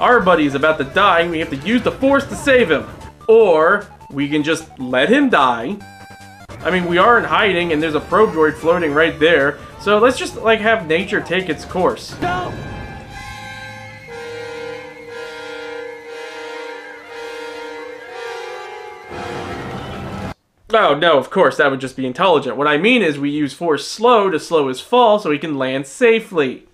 our buddy is about to die and we have to use the force to save him. Or we can just let him die. I mean, we are in hiding and there's a probe droid floating right there. So let's just like have nature take its course. No! Oh, no, of course, that would just be intelligent. What I mean is we use force slow to slow his fall so he can land safely.